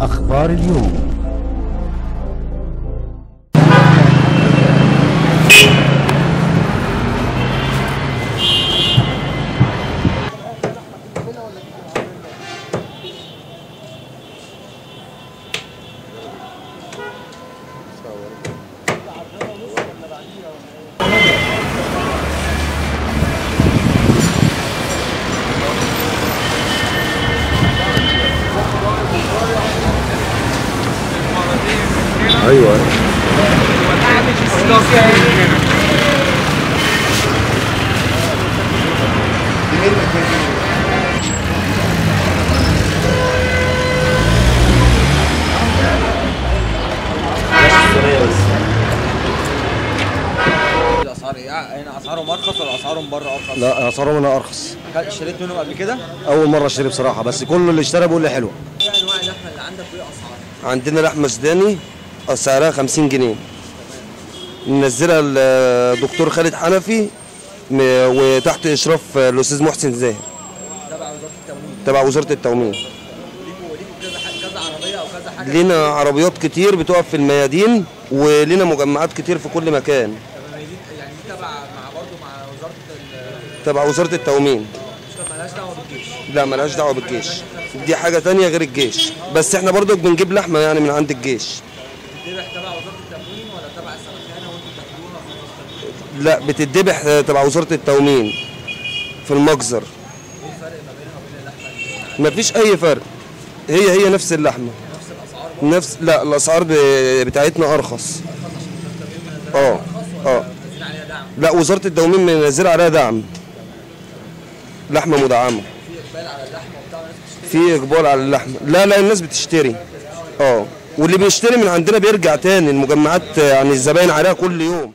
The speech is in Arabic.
أخبار اليوم. أيوه الأسعار إيه هنا أسعارهم أرخص ولا أسعارهم بره أرخص؟ لا أسعارهم هنا أرخص اشتريت منهم قبل كده؟ أول مرة أشتري بصراحة بس كل اللي اشترى بيقول لي حلوة إيه أنواع اللحمة اللي عندك وإيه أسعارها؟ عندنا لحمة سوداني سعرها 50 جنيه. منزلها الدكتور خالد حنفي وتحت إشراف الأستاذ محسن زاهر. تبع وزارة التموين تبع وزاره حاجة لينا عربيات كتير بتقف في الميادين ولينا مجمعات كتير في كل مكان. يعني دي تبع مع برضه مع وزارة تبع وزاره التومين مش مالهاش دعوه بالجيش لا ملهاش دعوة بالجيش. دي حاجة تانية غير الجيش. بس إحنا برضو بنجيب لحمة يعني من عند الجيش بتذبح تبع وزاره التموين ولا تبع؟ لا بتتذبح تبع وزارة التومين في المجزر. إيه الفرق ما بينها وبين اللحمه مفيش أي فرق. هي هي نفس اللحمة. نفس الاسعار نفس لا الأسعار. بتاعتنا أرخص. آه آه. لا وزارة التومين منزلة عليها دعم. لحمة مدعمة. في إقبال على اللحمة. وبتاع في اقبال على اللحمه لا لا الناس بتشتري. آه. واللي بيشتري من عندنا بيرجع تاني المجمعات يعني الزباين عليها كل يوم.